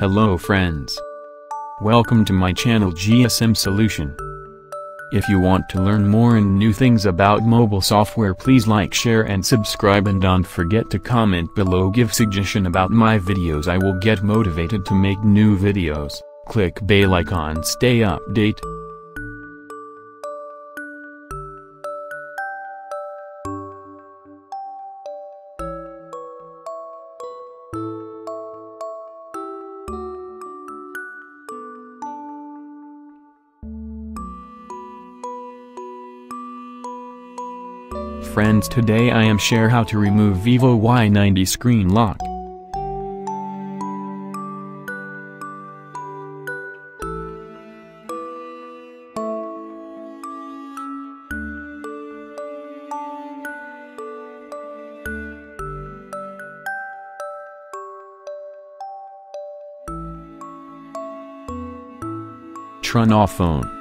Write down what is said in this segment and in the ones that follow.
Hello friends. Welcome to my channel GSM Solution. If you want to learn more and new things about mobile software please like share and subscribe and don't forget to comment below give suggestion about my videos I will get motivated to make new videos, click bell icon stay update. Friends today I am share how to remove Vivo Y90 screen lock. Turn off phone.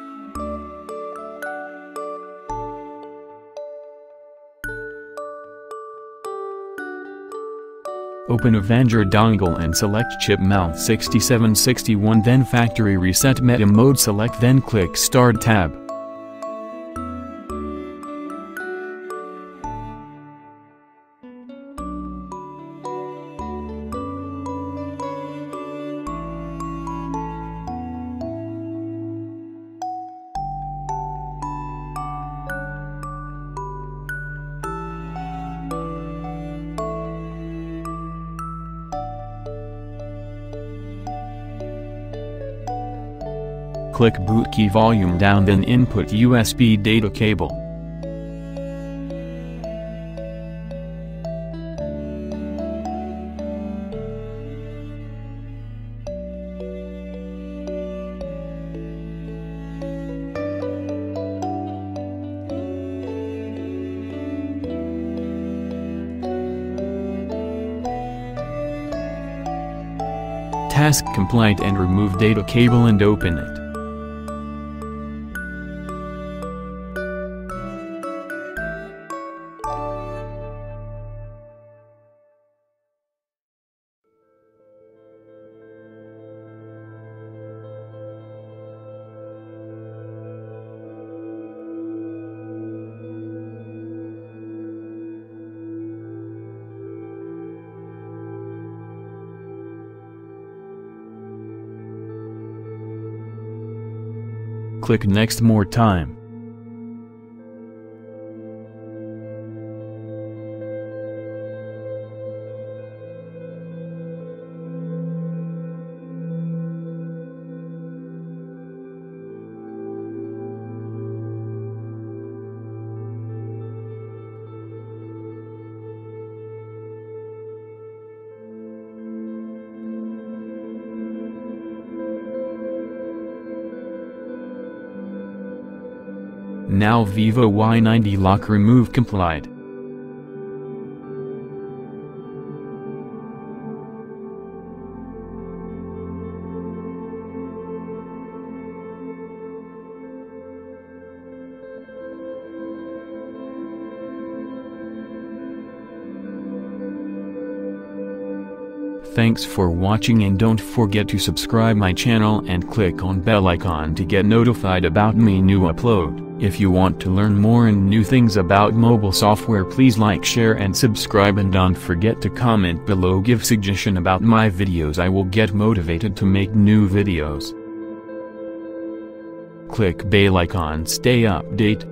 Open Avenger dongle and select chip mount 6761 then factory reset meta mode select then click start tab. Click boot key volume down then input USB data cable. Task complete and remove data cable and open it. Click next more time. Now Vivo Y90 lock remove complied. Thanks for watching and don't forget to subscribe my channel and click on bell icon to get notified about me new upload. If you want to learn more and new things about mobile software please like share and subscribe and don't forget to comment below give suggestion about my videos I will get motivated to make new videos. Click bell icon stay update.